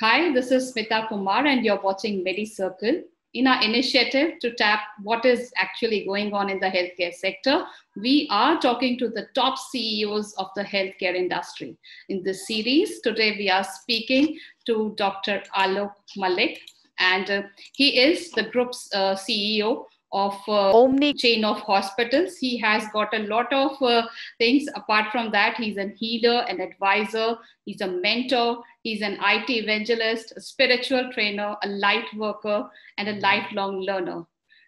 Hi, this is Smita Kumar, and you're watching MediCircle. In our initiative to tap what is actually going on in the healthcare sector, we are talking to the top CEOs of the healthcare industry. In this series, today we are speaking to Dr. Aloke Mullick, and uh, he is the group's uh, CEO of uh, Omni chain of hospitals. He has got a lot of uh, things apart from that. He's a healer, an advisor, he's a mentor, he's an IT evangelist, a spiritual trainer, a light worker, and a lifelong learner.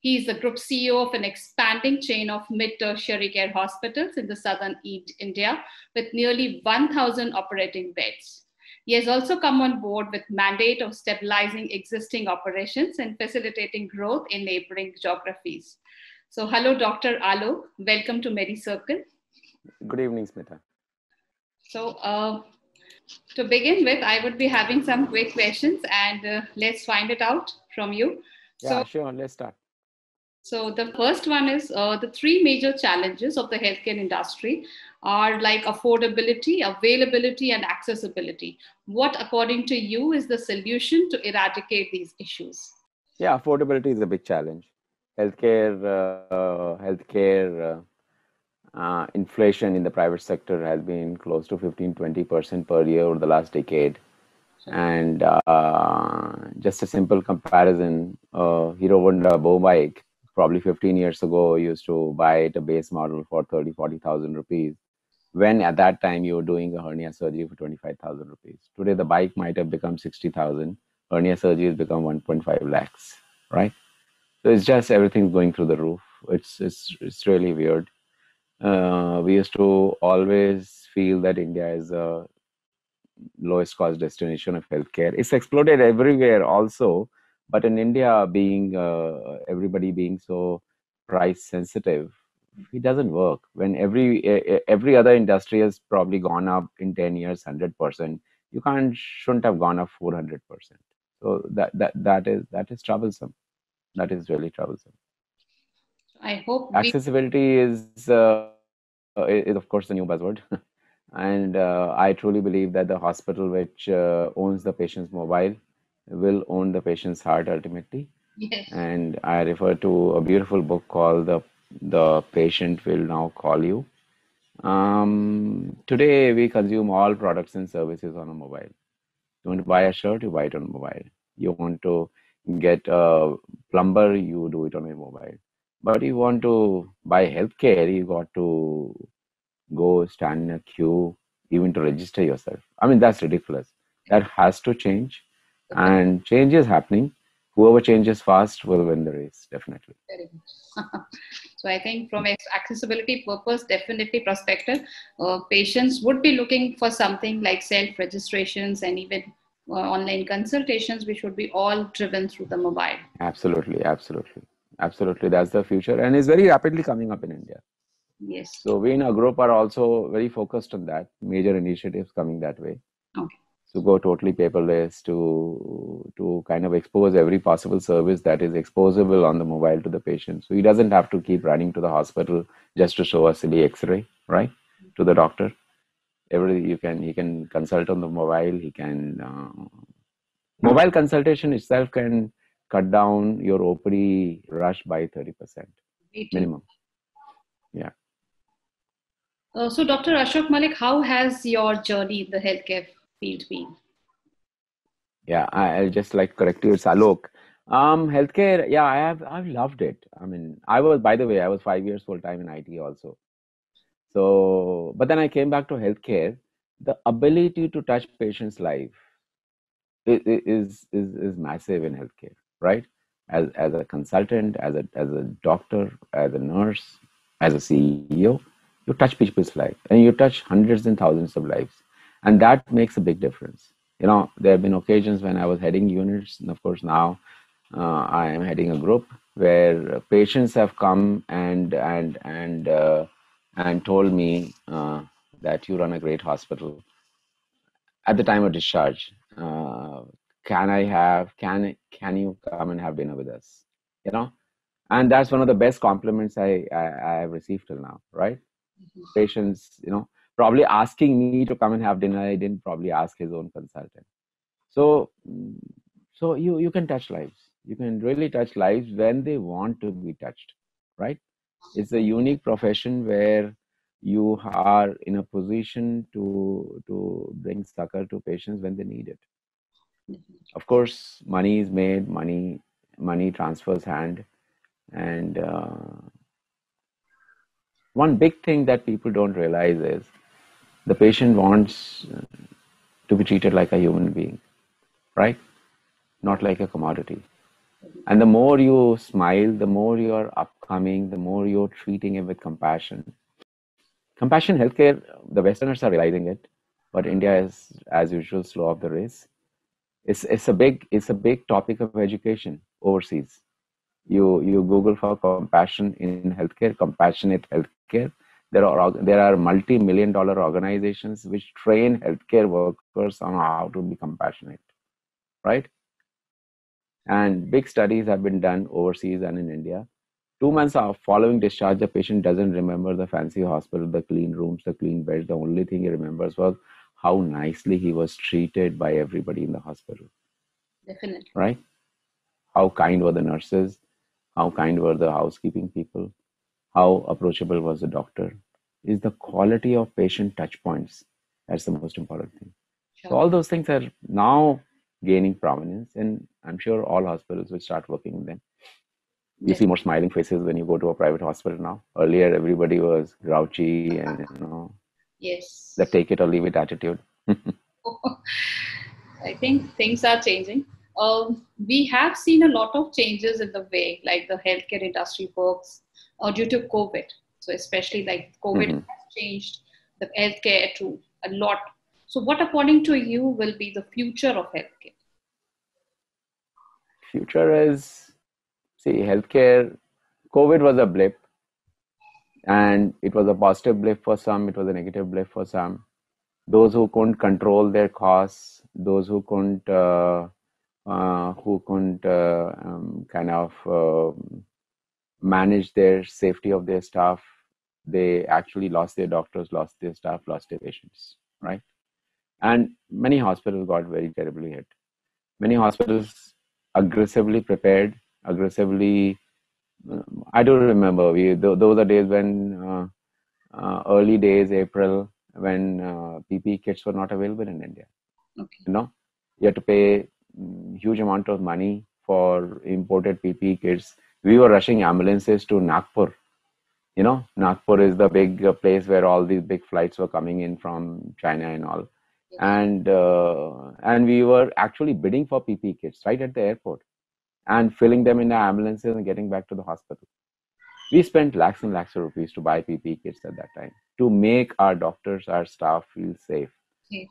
He is the group CEO of an expanding chain of mid tertiary care hospitals in the southern East India with nearly 1,000 operating beds. He has also come on board with mandate of stabilizing existing operations and facilitating growth in neighboring geographies. So hello, Dr. Aloke. Welcome to MediCircle. Good evening, Smita. So uh, to begin with, I would be having some quick questions and uh, let's find it out from you. Yeah, so, sure. Let's start. So the first one is uh, the three major challenges of the healthcare industry are like affordability, availability, and accessibility. What, according to you, is the solution to eradicate these issues? Yeah, affordability is a big challenge. Healthcare, uh, healthcare uh, uh, inflation in the private sector has been close to 15 20% per year over the last decade. And uh, just a simple comparison uh, Hero Honda Bow bike probably 15 years ago used to buy it a base model for 30 40,000 rupees. When at that time you were doing a hernia surgery for 25,000 rupees. Today the bike might have become 60,000 hernia surgery has become 1.5 lakhs right? So it's just everything's going through the roof. It's it's it's really weird. Uh, we used to always feel that india is a lowest cost destination of healthcare. It's exploded everywhere also but in india being uh, everybody being so price sensitive it doesn't work. When every every other industry has probably gone up in 10 years 100% you can't shouldn't have gone up 400% so that that that is that is troublesome. That is really troublesome. I hope accessibility is uh, is of course the new buzzword. And uh, i truly believe that the hospital which uh, owns the patient's mobile will own the patient's heart ultimately. Yes. And I refer to a beautiful book called The The Patient Will Now Call You. Um, today we consume all products and services on a mobile. You want to buy a shirt, you buy it on mobile. You want to get a plumber, you do it on a mobile. But you want to buy healthcare, you got to go stand in a queue even to register yourself. I mean that's ridiculous. That has to change and change is happening. Whoever changes fast will win the race definitely. Very so i think from accessibility purpose definitely perspective uh, patients would be looking for something like self registrations and even uh, online consultations which would be all driven through the mobile. Absolutely absolutely. Absolutely that's the future. And is very rapidly coming up in india. Yes. So we in our group are also very focused on that. Major initiatives coming that way. Okay to go totally paperless to to kind of expose every possible service that is exposable on the mobile to the patient. So he doesn't have to keep running to the hospital just to show a silly x-ray right to the doctor. Every you can he can consult on the mobile he can uh, mobile consultation itself can cut down your opd rush by 30% minimum. Yeah. Uh, so dr ashok Mullick how has your journey in the healthcare field been? Yeah, I'll just like correct you, it's. Um, healthcare, yeah, I have I've loved it. I mean, I was by the way, I was five years full time in IT also. So, but then I came back to healthcare. The ability to touch patients' life is is is massive in healthcare, right? As as a consultant, as a as a doctor, as a nurse, as a CEO, you touch people's life, and you touch hundreds and thousands of lives and that makes a big difference. You know there have been occasions when i was heading units and of course now uh, i am heading a group where patients have come and and and uh, and told me uh, that you run a great hospital. At the time of discharge uh, can i have can can you come and have dinner with us? You know? And that's one of the best compliments i i, I have received till now right? Mm-hmm. patients you know probably asking me to come and have dinner. I didn't probably ask his own consultant. So, so you you can touch lives. You can really touch lives when they want to be touched, right? It's a unique profession where you are in a position to to bring succor to patients when they need it. Of course, money is made, money money transfers hand, and uh, one big thing that people don't realize is the patient wants uh, to be treated like a human being, right? Not like a commodity. And the more you smile, the more you're upcoming, the more you're treating it with compassion. Compassion healthcare, the Westerners are realizing it, but India is, as usual, slow of the race. It's, it's a big it's a big topic of education overseas. You you Google for compassion in healthcare, compassionate healthcare, there are there are multi-million dollar organizations which train healthcare workers on how to be compassionate right? And big studies have been done overseas and in india. Two months of following discharge the patient doesn't remember the fancy hospital the clean rooms the clean beds. The only thing he remembers was how nicely he was treated by everybody in the hospital. Definitely. Right? How kind were the nurses? How kind were the housekeeping people? How approachable was the doctor is the quality of patient touch points. That's the most important thing. Sure. So all those things are now gaining prominence, and I'm sure all hospitals will start working with them. You yes. see more smiling faces when you go to a private hospital now. Earlier, everybody was grouchy and you know, yes, the take it or leave it attitude. I think things are changing. Um, we have seen a lot of changes in the way like the healthcare industry works uh, due to COVID. So especially like COVID mm-hmm. has changed the healthcare to a lot. So what according to you will be the future of healthcare? Future is see healthcare. COVID was a blip, and it was a positive blip for some. It was a negative blip for some. Those who couldn't control their costs, those who couldn't uh, uh, who couldn't uh, um, kind of uh, manage their safety of their staff they actually lost their doctors, lost their staff, lost their patients, right? And many hospitals got very terribly hit. Many hospitals aggressively prepared, aggressively. I don't remember we those are days when uh, uh, early days April when uh, PPE kits were not available in India. Okay. You know, you had to pay mm, huge amount of money for imported PPE kits. We were rushing ambulances to Nagpur you know nagpur is the big uh, place where all these big flights were coming in from china and all. And uh, and we were actually bidding for ppe kits right at the airport and filling them in the ambulances and getting back to the hospital. We spent lakhs and lakhs of rupees to buy ppe kits at that time to make our doctors our staff feel safe.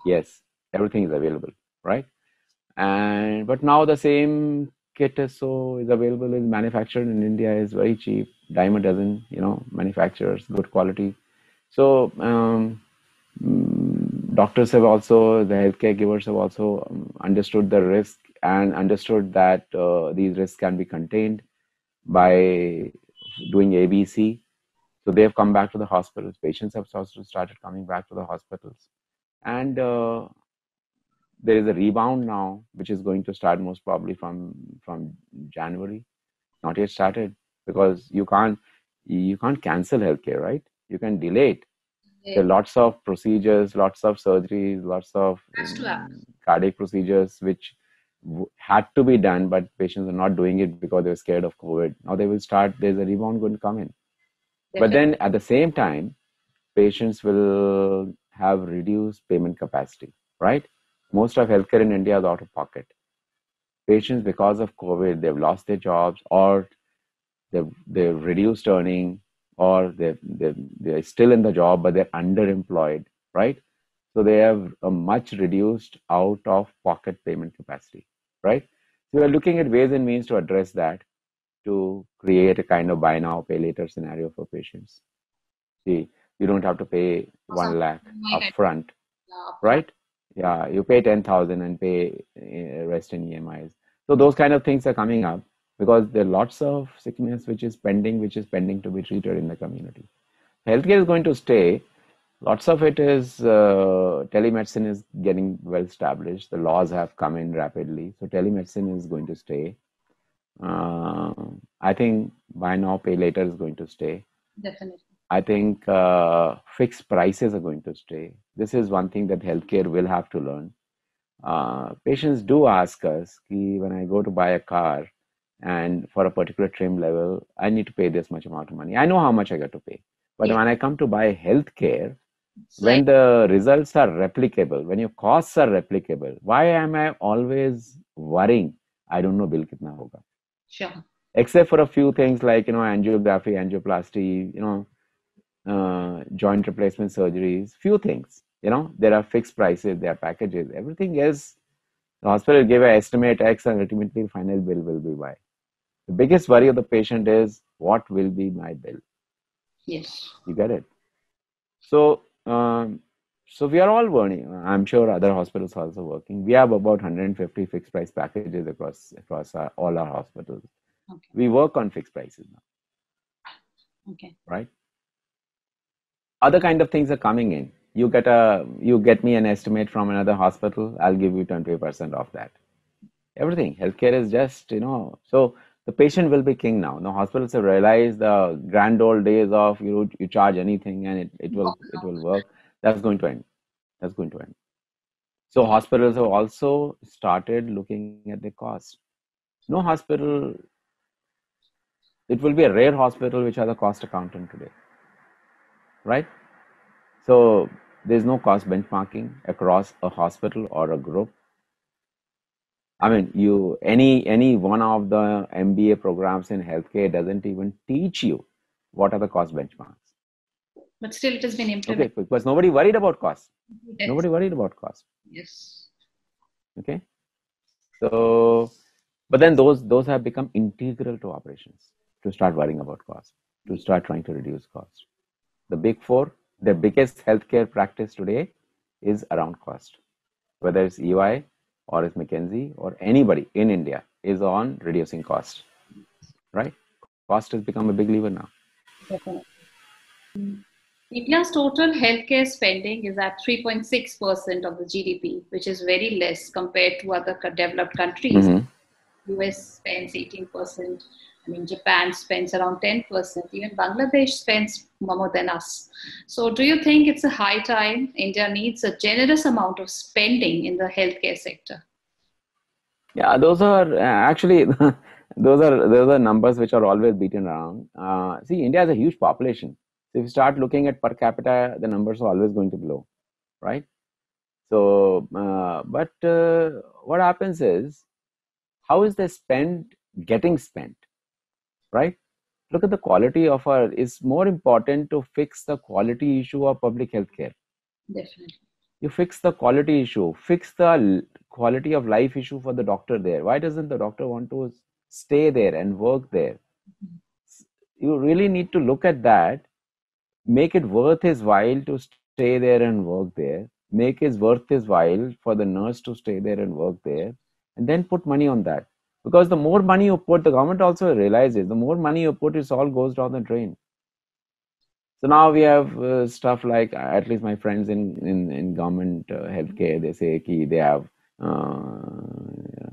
Yes everything is available right? And but now the same kit is so is available is manufactured in india is very cheap Daima doesn't, you know, manufacturers, good quality. So um, mm, doctors have also, the healthcare givers have also um, understood the risk and understood that uh, these risks can be contained by doing ABC. So they have come back to the hospitals. Patients have also started coming back to the hospitals. And uh, there is a rebound now, which is going to start most probably from from January. Not yet started, because you can't you can't cancel healthcare right? You can delay it. Yeah. there are lots of procedures lots of surgeries lots of um, cardiac procedures which w- had to be done but patients are not doing it because they're scared of covid. Now they will start there's a rebound going to come in. Definitely. but then at the same time patients will have reduced payment capacity right? Most of healthcare in india is out of pocket. Patients because of covid they've lost their jobs or they've, they've reduced earning or they're, they're, they're still in the job but they're underemployed right? So they have a much reduced out of pocket payment capacity right? So we're looking at ways and means to address that to create a kind of buy now pay later scenario for patients. See you don't have to pay one lakh upfront right? Yeah you pay 10000 and pay eh, rest in emis so those kind of things are coming up because there are lots of sickness which is pending, which is pending to be treated in the community. Healthcare is going to stay, lots of it is uh, telemedicine is getting well established. The laws have come in rapidly, so telemedicine is going to stay. Uh, I think buy now pay later is going to stay. Definitely. I think uh, fixed prices are going to stay. This is one thing that healthcare will have to learn. Uh, patients do ask us when I go to buy a car and for a particular trim level, I need to pay this much amount of money. I know how much I got to pay. But yeah. when I come to buy healthcare, when the results are replicable, when your costs are replicable, why am I always worrying? I don't know bill kitna hoga. Sure. Except for a few things like you know angiography, angioplasty, you know, uh, joint replacement surgeries, few things. You know, there are fixed prices, there are packages. Everything is the hospital give an estimate X and ultimately final bill will be Y. The biggest worry of the patient is what will be my bill. Yes. You get it. So um, so we are all working. I'm sure other hospitals are also working. We have about 150 fixed price packages across across our, all our hospitals. Okay. We work on fixed prices now. Okay. Right. Other kind of things are coming in. You get a you get me an estimate from another hospital. I'll give you 20 percent of that. Everything healthcare is just you know so the patient will be king now. The hospitals have realized the grand old days of you you charge anything and it, it will it will work. That's going to end. That's going to end. So hospitals have also started looking at the cost. No hospital, it will be a rare hospital which has a cost accountant today. Right? So there's no cost benchmarking across a hospital or a group I mean, you any any one of the MBA programs in healthcare doesn't even teach you what are the cost benchmarks. But still, it has been implemented. Okay, because nobody worried about cost. Yes. Nobody worried about cost. Yes. Okay. So, but then those those have become integral to operations to start worrying about cost, to start trying to reduce cost. The big four, the biggest healthcare practice today is around cost, whether it's EY, or is McKinsey or anybody in India is on reducing cost, right? Cost has become a big lever now. Definitely. India's total healthcare spending is at 3.6% of the GDP, which is very less compared to other developed countries. Mm-hmm. US spends 18%, I mean, Japan spends around 10%. Even Bangladesh spends more than us. So, do you think it's a high time India needs a generous amount of spending in the healthcare sector? Yeah, those are uh, actually those are those are numbers which are always beaten around. Uh, see, India has a huge population. So, if you start looking at per capita, the numbers are always going to blow, right? So, uh, but uh, what happens is, how is the spend getting spent? Right? Look at the quality of our it's more important to fix the quality issue of public health care definitely. You fix the quality issue fix the quality of life issue for the doctor there. Why doesn't the doctor want to stay there and work there? Mm-hmm. you really need to look at that make it worth his while to stay there and work there make it worth his while for the nurse to stay there and work there and then put money on that because the more money you put the government also realizes the more money you put it all goes down the drain. So now we have uh, stuff like at least my friends in in, in government uh, healthcare they say ki they have uh,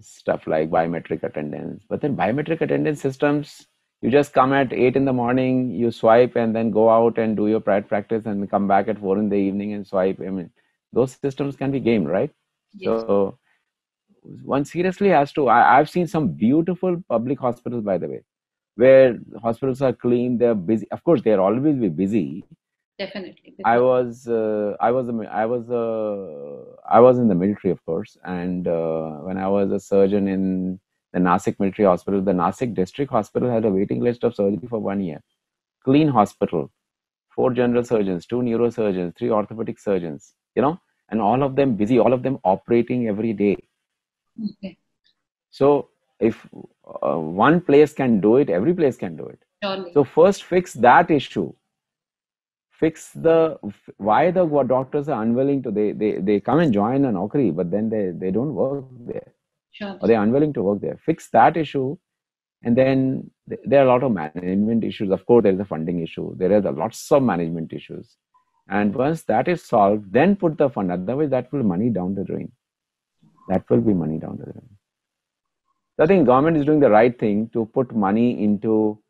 stuff like biometric attendance. But then biometric attendance systems you just come at 8 in the morning you swipe and then go out and do your private practice and come back at 4 in the evening and swipe. I mean those systems can be gamed right? Yes. so one seriously has to I, have seen some beautiful public hospitals by the way where hospitals are clean they're busy. Of course they're always be busy. Definitely i was uh, i was i was uh, i was in the military of course and uh, when i was a surgeon in the nasik military hospital the nasik district hospital had a waiting list of surgery for one year. Clean hospital four general surgeons two neurosurgeons three orthopedic surgeons you know and all of them busy all of them operating every day Okay. So if uh, one place can do it, every place can do it. Surely. So first fix that issue. Fix the why the doctors are unwilling to they they, they come and join an Naukri, but then they, they don't work there. Sure. Or they're unwilling to work there. Fix that issue. And then there are a lot of management issues. Of course, there is a funding issue. There are lots of management issues. And once that is solved, then put the fund. Otherwise, that will money down the drain. That will be money down the drain. So I think government is doing the right thing to put money into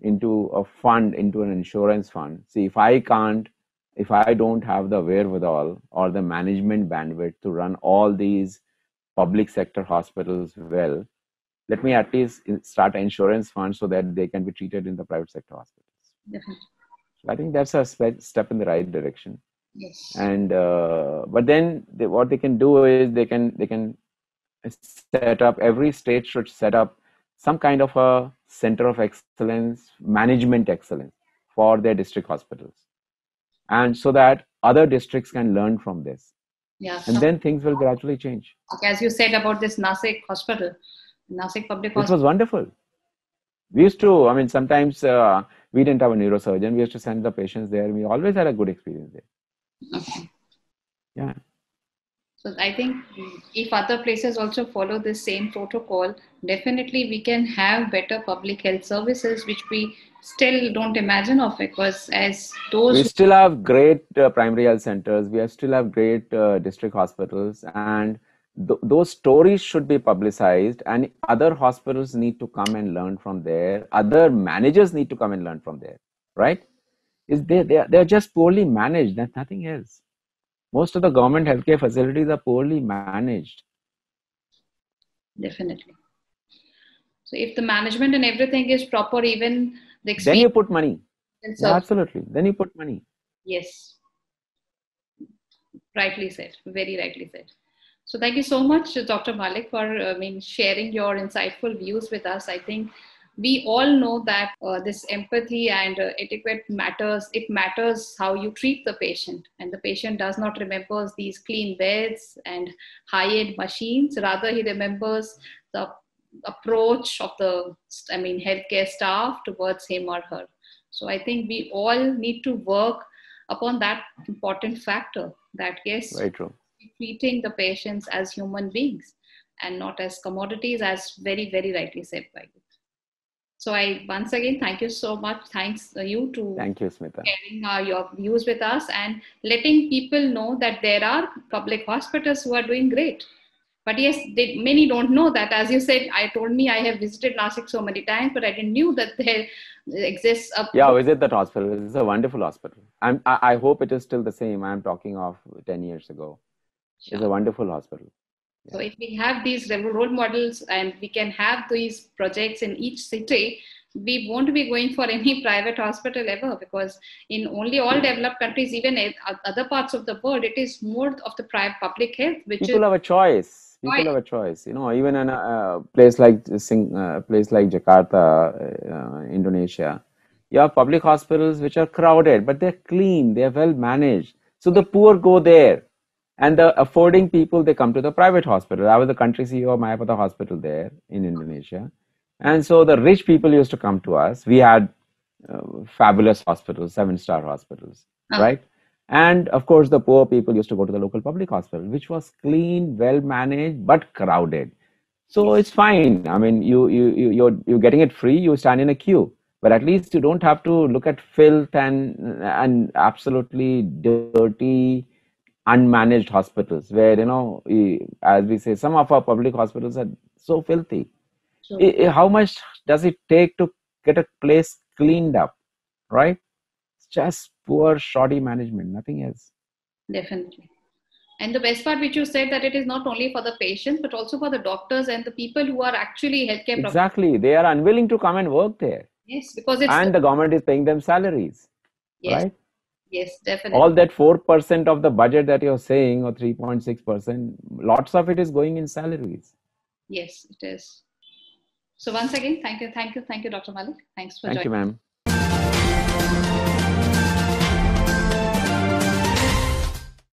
into a fund, into an insurance fund. See, if I can't, if I don't have the wherewithal or the management bandwidth to run all these public sector hospitals well, let me at least start an insurance fund so that they can be treated in the private sector hospitals. Definitely. I think that's a step in the right direction. Yes. And uh, but then they, what they can do is they can they can set up every state should set up some kind of a center of excellence, management excellence for their district hospitals, and so that other districts can learn from this. Yeah. And then things will gradually change. As you said about this Nasik hospital, Nasik Public Hospital. It was wonderful. We used to, I mean, sometimes uh, we didn't have a neurosurgeon. We used to send the patients there. We always had a good experience there. Okay. Yeah. So I think if other places also follow the same protocol, definitely we can have better public health services, which we still don't imagine of because as those we still have great uh, primary health centers we still have great uh, district hospitals and th- those stories should be publicized and other hospitals need to come and learn from there other managers need to come and learn from there right is they they are, they're just poorly managed. That's nothing else. Most of the government healthcare facilities are poorly managed. Definitely. So if the management and everything is proper even the then you put money. yeah, absolutely. Then you put money. Yes. Rightly said. Very rightly said. So thank you so much, Dr. Mullick, for uh, I mean sharing your insightful views with us. I think we all know that uh, this empathy and uh, etiquette matters. It matters how you treat the patient, and the patient does not remember these clean beds and high-end machines. Rather, he remembers the approach of the I mean healthcare staff towards him or her. So I think we all need to work upon that important factor. That yes, very true treating the patients as human beings and not as commodities, as very, very rightly said by you. So I once again thank you so much. Thanks uh, you to thank you, Smita, sharing uh, your views with us and letting people know that there are public hospitals who are doing great. But yes, they, many don't know that. As you said, I told me I have visited Nasik so many times, but I didn't knew that there exists a yeah. Visit that hospital. It's a wonderful hospital. I'm, I, I hope it is still the same. I'm talking of ten years ago. Sure. It's a wonderful hospital. So if we have these role models and we can have these projects in each city, we won't be going for any private hospital ever because in only all developed countries, even in other parts of the world, it is more of the private public health. Which people have a choice. People have a choice. You know, even in a, place like Sing, a place like uh, uh, Jakarta, uh, uh, Indonesia, you have public hospitals which are crowded, but they're clean. They're well managed. So the poor go there and the affording people they come to the private hospital. I was the country ceo of Mayapada hospital there in indonesia. And so the rich people used to come to us. We had uh, fabulous hospitals seven star hospitals oh. right? And of course the poor people used to go to the local public hospital which was clean well managed but crowded. So it's fine. I mean you you, you you're, you're getting it free. You stand in a queue. But at least you don't have to look at filth and and absolutely dirty unmanaged hospitals where you know as we say some of our public hospitals are so filthy. Sure. how much does it take to get a place cleaned up right? It's just poor shoddy management nothing else. Definitely. And the best part which you said that it is not only for the patients but also for the doctors and the people who are actually healthcare exactly. They are unwilling to come and work there. Yes because it's and the, the government is paying them salaries yes. right yes definitely. All that 4% of the budget that you're saying or 3.6% lots of it is going in salaries. Yes it is. So once again thank you thank you thank you dr Mullick. Thanks for joining. thank joining. you ma'am